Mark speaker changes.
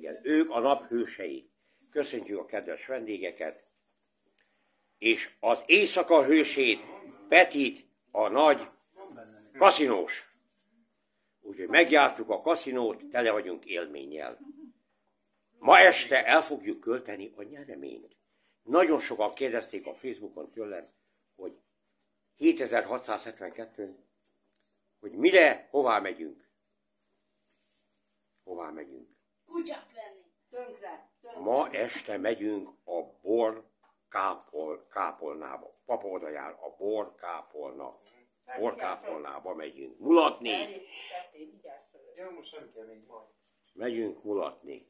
Speaker 1: Igen, ők a nap hősei. Köszöntjük a kedves vendégeket. És az éjszaka hősét, Petit, a nagy kaszinós. Úgyhogy megjártuk a kaszinót, tele vagyunk élménnyel. Ma este el fogjuk költeni a nyereményt. Nagyon sokan kérdezték a Facebookon tőlem, hogy 7672, hogy mire, hová megyünk. Hová megyünk.
Speaker 2: Tönkre.
Speaker 1: Ma este megyünk a bor kápol, kápolnába. Papa oda jár, a bor kápolna. Bor kápolnába megyünk. Mulatni.
Speaker 3: Ja, most nem kell még majd.
Speaker 1: Megyünk mulatni.